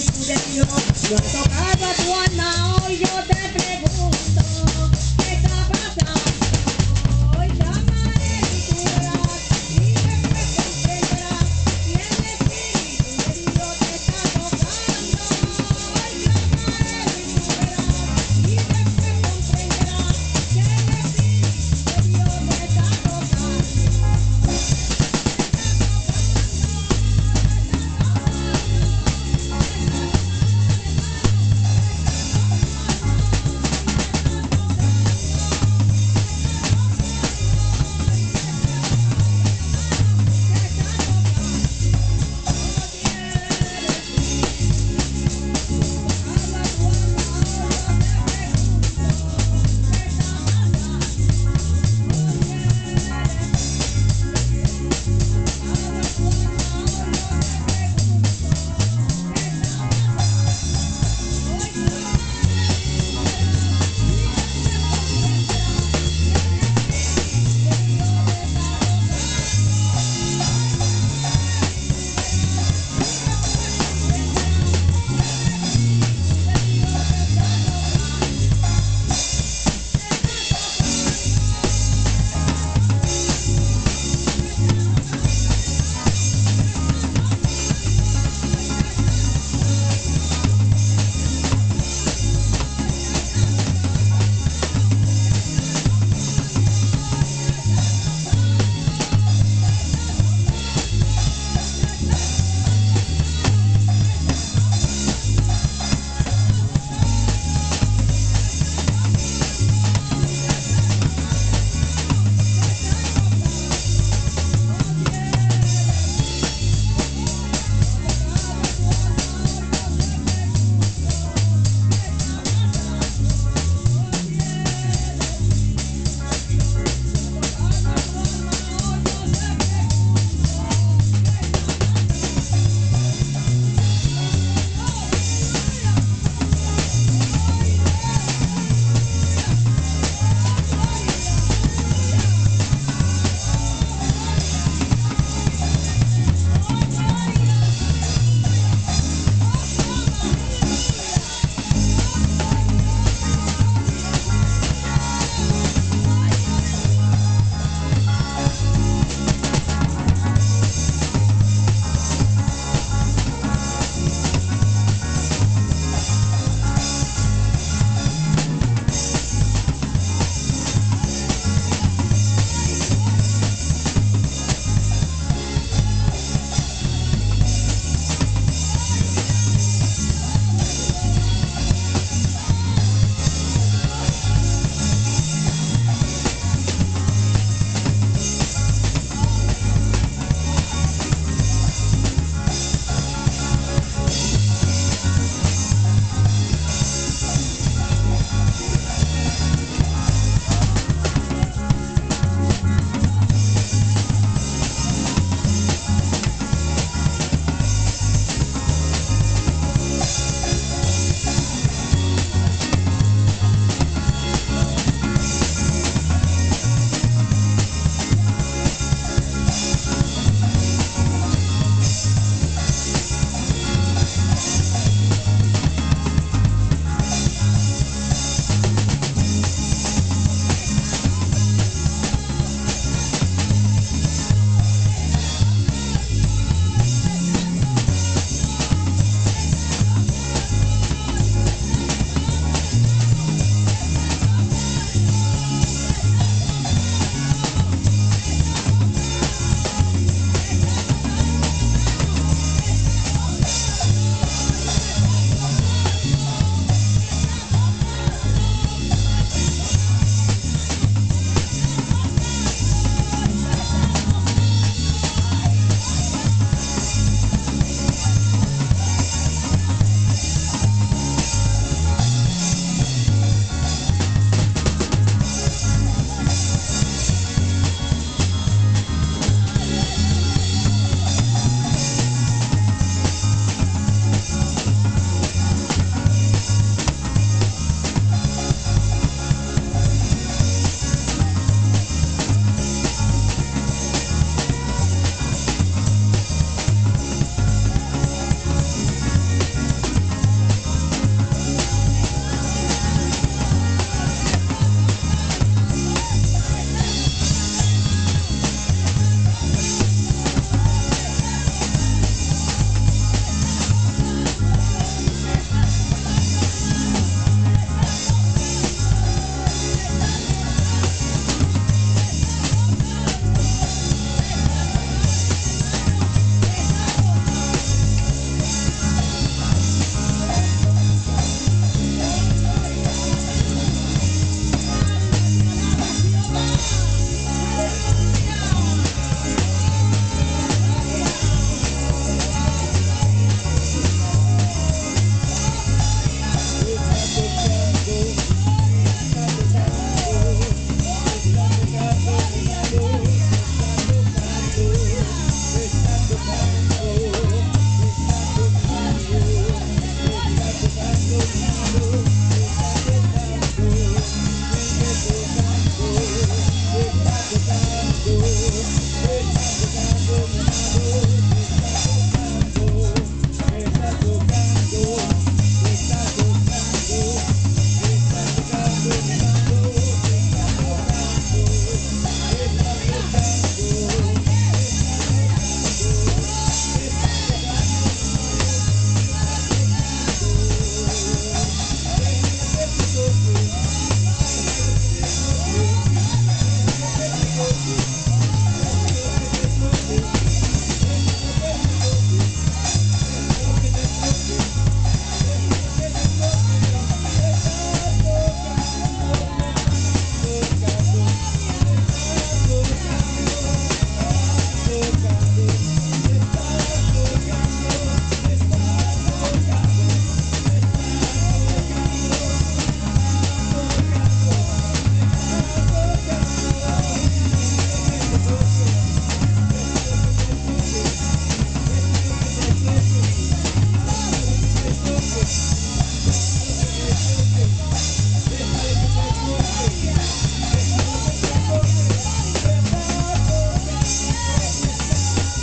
You're so has tocado tu now. hoy, yo te